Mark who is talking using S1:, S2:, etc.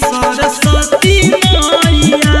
S1: Saraswati Maiya